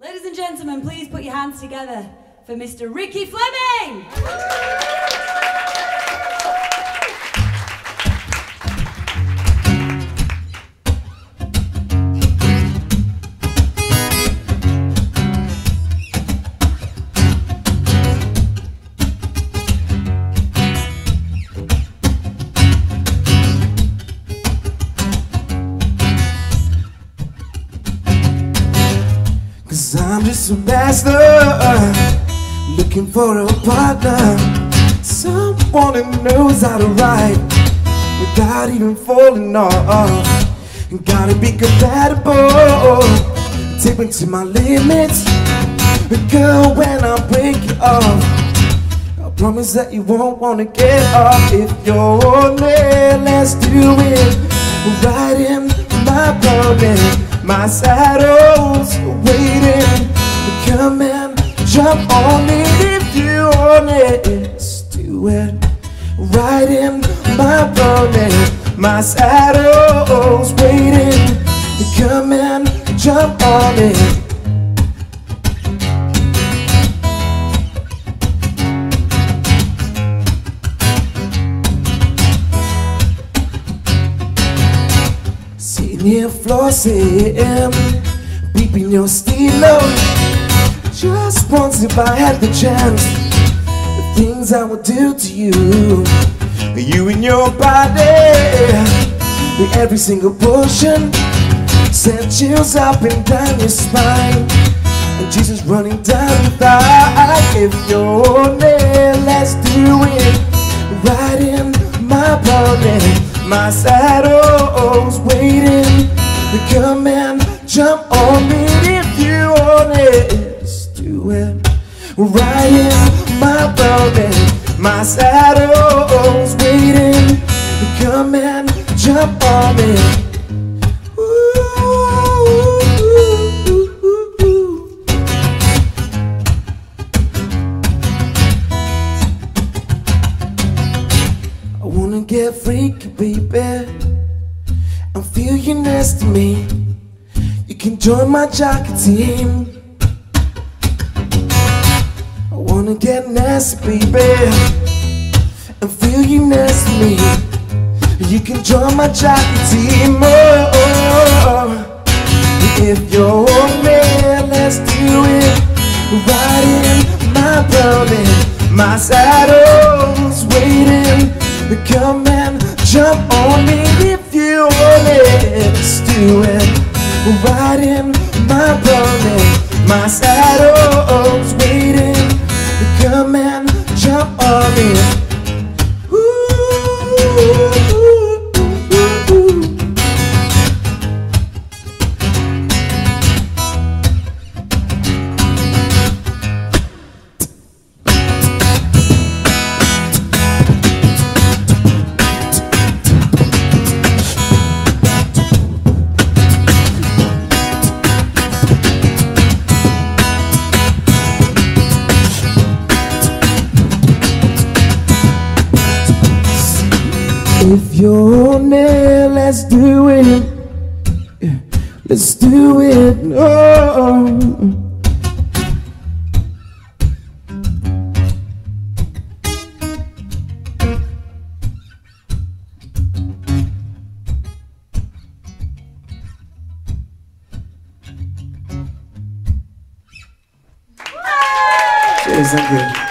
Ladies and gentlemen, please put your hands together for Mr. Ricky Fleming. Just a master. Looking for a partner. Someone who knows how to ride Without even falling off. Gotta be compatible. Take me to my limits. Girl, when I break you off I promise that you won't wanna get off. If you're near, let's do it. In my pony my saddle's waiting Come and jump on it if you want it. Do it Right in my pony My saddle's waiting. Come and jump on it. Sitting here flossing, beeping your stilo. Just once if I had the chance, the things I would do to you, you and your body, With every single portion. Sent chills up and down your spine, and Jesus running down your thigh. If you're near, let's do it. Right in my pony. My saddle's waiting. Come and jump on me in my pony. My saddle's waiting to come and jump on me. Ooh. I wanna get freaky, baby, I feel you next to me. You can join my jockey team. Wanna get nasty, baby, and feel you next to me. You can join my jockey team. Oh. If you're man, let's do it. In my pony, my saddle's waiting. Come and jump on me if you want it. Let's do it. In my pony, my saddle's jump on me. If you're near, let's do it. Let's do it. Oh. Cheers, thank you.